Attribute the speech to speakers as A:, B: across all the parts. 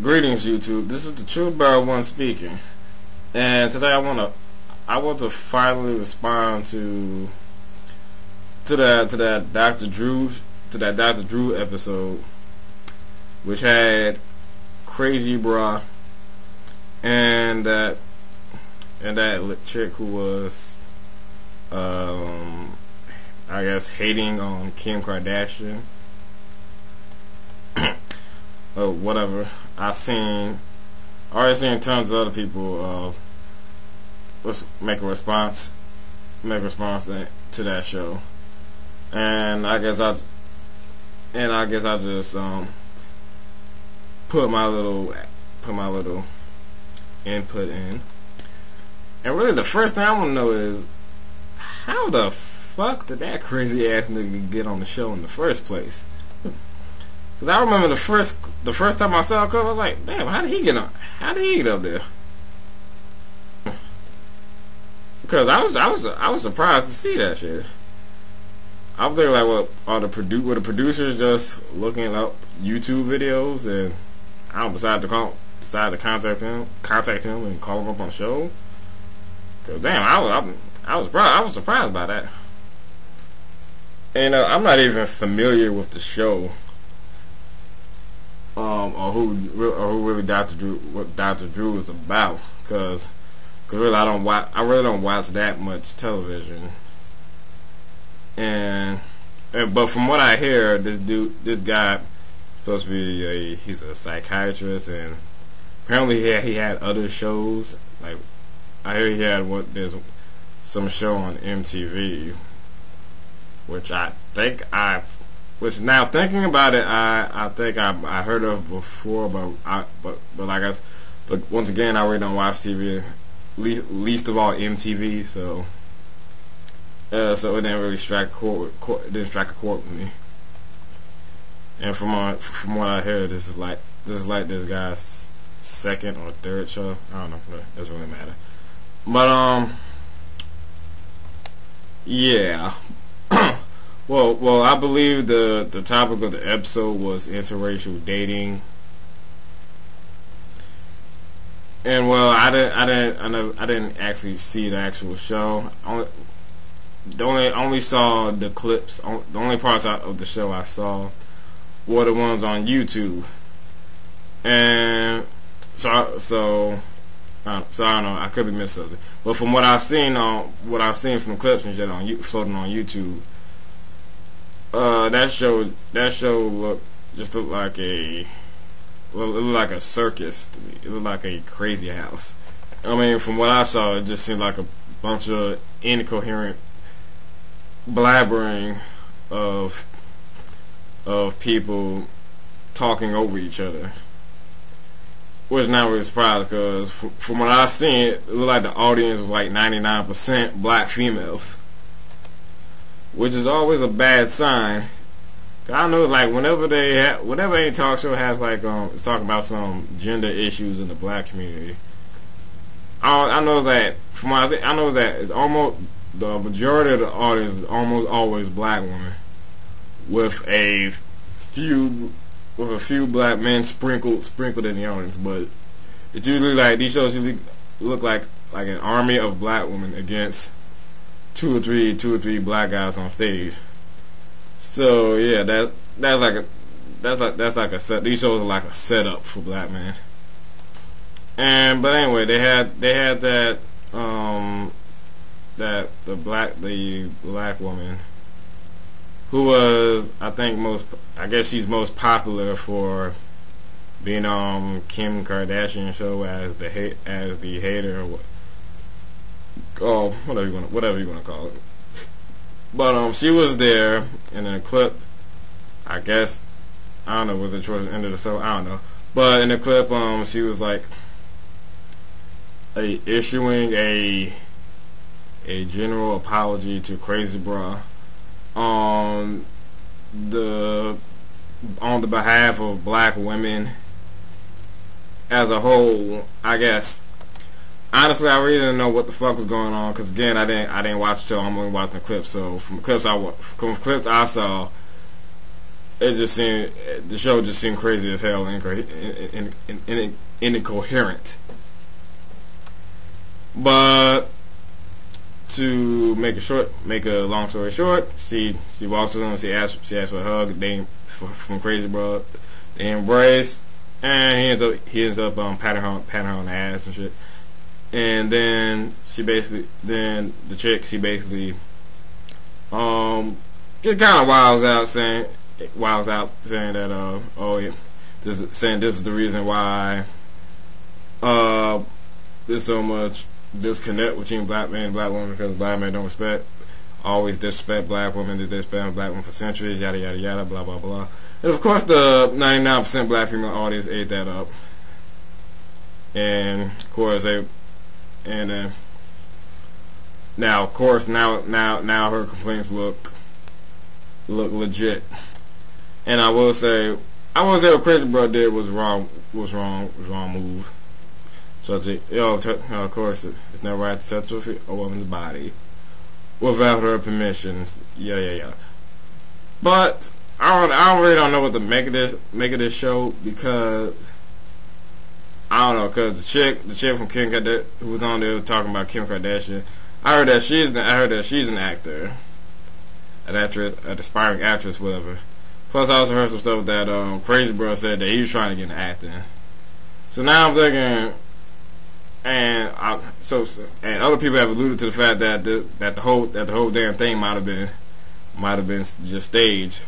A: Greetings, YouTube. This is the Truth Bearer One speaking, and today I want to I want to finally respond to to that to that Dr. Drew to that Dr. Drew episode, which had Crazybruh and that and that chick who was um I guess hating on Kim Kardashian or whatever. I seen already seen tons of other people uh make a response make a response to, that show. And I guess I and I guess I just um put my little put my little input in. And really the first thing I want to know is how the fuck did that crazy ass nigga get on the show in the first place? Cause I remember the first the first time I saw Cub, I was like, damn, how did he get on? How did he get up there? Because I was I was I was surprised to see that shit. I'm thinking like, what are the produ were the producers just looking up YouTube videos and I don't decide to call decide to contact him contact him and call him up on the show. Cause damn, I was I, I was surprised I was surprised by that. And uh, I'm not even familiar with the show who who really Dr. Drew what Dr. Drew is about because cause really I don't watch I really don't watch that much television and, and but from what I hear this dude this guy supposed to be a he's a psychiatrist and apparently he had, he had other shows like I hear he had what there's some show on MTV which I think I've which now thinking about it, I I think I I heard of before, but I but but like I but once again, I really don't watch TV, least least of all MTV. So uh, so it didn't really strike a chord, chord didn't strike a chord with me. And from what from what I heard, this is like this is like this guy's second or third show. I don't know. It doesn't really matter. But um, yeah. Well, well, I believe the the topic of the episode was interracial dating, and well, I didn't, I didn't, I, never, I didn't actually see the actual show. Only, the only, only saw the clips. The only parts of the show I saw were the ones on YouTube, and so, so, uh, so I don't know. I could be missing something, but from what I've seen on what I've seen from clips and shit on floating on YouTube uh, that show that show looked just looked like a well, it looked like a circus to me. It looked like a crazy house. I mean, from what I saw, it just seemed like a bunch of incoherent blabbering of of people talking over each other. Which not really surprised because from, from what I seen, it looked like the audience was like 99% black females which is always a bad sign. I know, like whenever they, ha- whenever any talk show has like um, it's talking about some gender issues in the black community. I, I know that from what I say, I know that it's almost the majority of the audience is almost always black women, with a few with a few black men sprinkled sprinkled in the audience. But it's usually like these shows usually look like like an army of black women against two or three two or three black guys on stage. So yeah, that that's like a that's like that's like a set. These shows are like a setup for black men. And but anyway, they had they had that um that the black the black woman who was I think most I guess she's most popular for being on Kim Kardashian show as the hate as the hater oh, whatever you want, whatever you want to call it. But um, she was there in a clip. I guess I don't know. Was it towards the end of the show? I don't know. But in the clip, um, she was like a issuing a a general apology to Crazybruh on the on the behalf of black women as a whole. I guess honestly, I really didn't know what the fuck was going on because again, I didn't I didn't watch the show. I'm only watching the clips. So from the clips I from clips I saw, it just seemed the show just seemed crazy as hell and in, in, in, incoherent. But to make a short, make a long story short, she she walks to them. She asks she asks for a hug. They from Crazybruh, they embrace, and he ends up he ends up um patting her patting her on the ass and shit. And then she basically then the chick she basically um it kind of wiles out saying wiles out saying that uh oh yeah this is, saying this is the reason why uh there's so much disconnect between black men and black women because black men don't respect always disrespect black women they disrespect black women for centuries yada yada yada blah blah blah. And of course the 99% black female audience ate that up. And of course they and uh, now of course now now now her complaints look look legit and I will say I will say what Crazybruh did was wrong was wrong was wrong move touching, you know, of course, it's, it's never right to touch a woman's body without her permission. Yeah, yeah, yeah. But I don't, I really don't know what to make of this, make of this show because I don't know, cause the chick, the chick from Kim Kardashian, who was on there talking about Kim Kardashian, I heard that she's, I heard that she's an actor, an actress, an aspiring actress, whatever. Plus, I also heard some stuff that um, Crazybruh said that he was trying to get into acting. So now I'm thinking, and I, so and other people have alluded to the fact that the, that the whole that the whole damn thing might have been might have been just staged.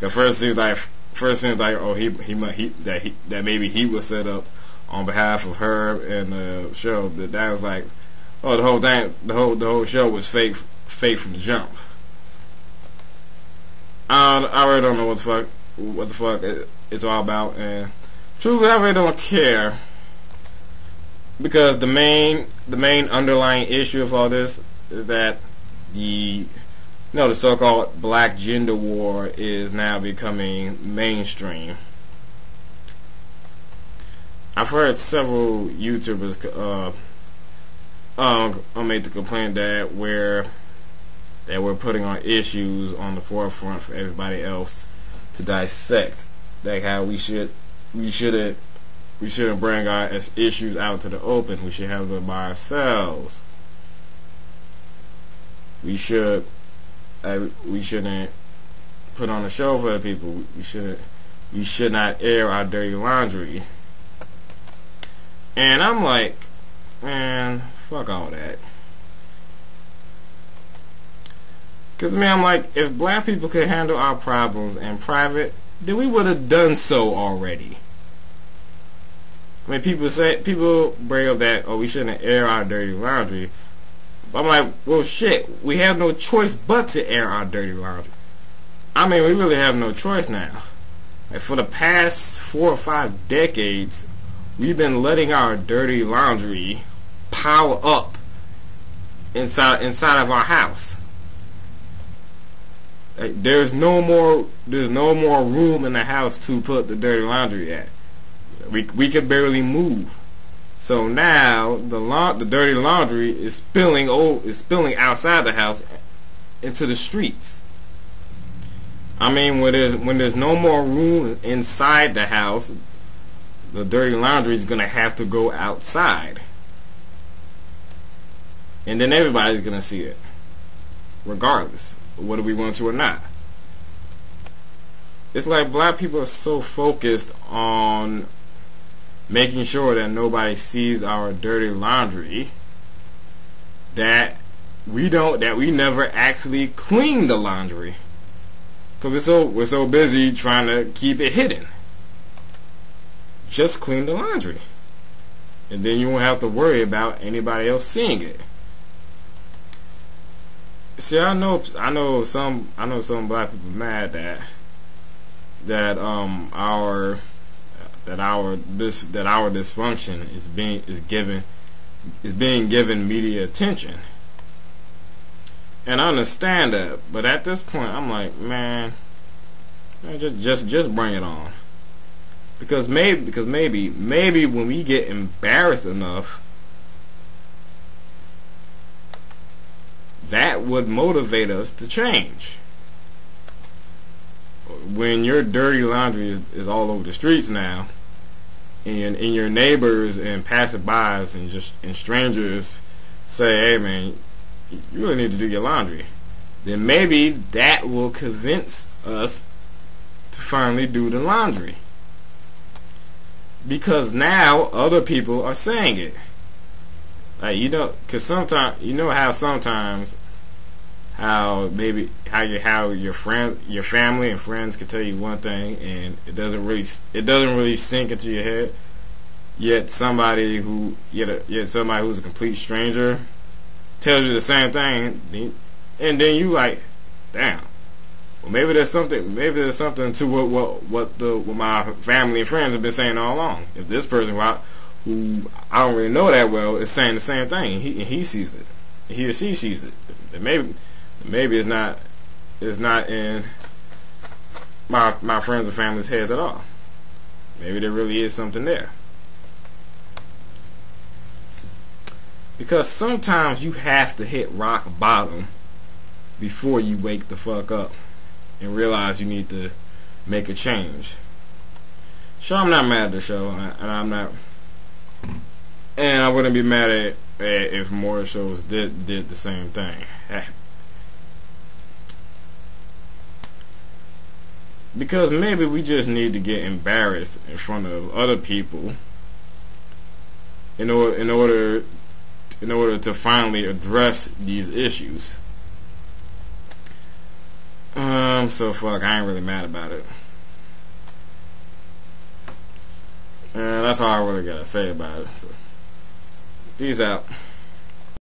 A: Cause first seems like first seems like oh he he he that he that maybe he was set up on behalf of her and the show. That that was like oh the whole thing the whole the whole show was fake fake from the jump. I I really don't know what the fuck what the fuck it's all about and truly I really don't care because the main the main underlying issue of all this is that the you know the so-called black gender war is now becoming mainstream. I've heard several YouTubers uh, um, made the complaint that we're that we're putting on issues on the forefront for everybody else to dissect, like how we should we shouldn't we shouldn't bring our issues out to the open. We should handle them by ourselves. We should uh, we shouldn't put on a show for the people. We shouldn't we should not air our dirty laundry. And I'm like, man, fuck all that. Cause me, I'm like, if black people could handle our problems in private, then we would have done so already. I mean, people say people bring up that oh we shouldn't air our dirty laundry. But I'm like, well, shit, we have no choice but to air our dirty laundry. I mean, we really have no choice now. Like for the past four or five decades, we've been letting our dirty laundry pile up inside inside of our house. Like, there's no more there's no more room in the house to put the dirty laundry at. We we could barely move. So now the la the dirty laundry is spilling oh is spilling outside the house into the streets. I mean when there's when there's no more room inside the house, the dirty laundry is gonna have to go outside. And then everybody's gonna see it. Regardless, whether we want to or not. It's like black people are so focused on making sure that nobody sees our dirty laundry that we don't that we never actually clean the laundry because we're so we're so busy trying to keep it hidden just clean the laundry and then you won't have to worry about anybody else seeing it see I know I know some I know some black people mad that that um our that our this that our dysfunction is being is given is being given media attention. And I understand that, but at this point I'm like, man, man just just just bring it on. Because maybe because maybe maybe when we get embarrassed enough that would motivate us to change. when your dirty laundry is, is all over the streets now, and, and your neighbors and passerbys and just and strangers say, hey man, you really need to do your laundry, then maybe that will convince us to finally do the laundry. Because now other people are saying it. Like you know, cause sometimes you know how sometimes how maybe how you how your friend your family and friends can tell you one thing and it doesn't really it doesn't really sink into your head yet somebody who yet yet somebody who's a complete stranger tells you the same thing and then you like damn well maybe there's something maybe there's something to what what what the what my family and friends have been saying all along if this person who I don't really know that well is saying the same thing he he sees it he or she sees it then maybe maybe it's not it's not in my my friends and family's heads at all. Maybe there really is something there. Because sometimes you have to hit rock bottom before you wake the fuck up and realize you need to make a change. Sure, I'm not mad at the show, and I'm not, and I wouldn't be mad at, at if more shows did did the same thing. because maybe we just need to get embarrassed in front of other people in order in order in order to finally address these issues. Um, so fuck, I ain't really mad about it. And that's all I really gotta say about it. So, peace out.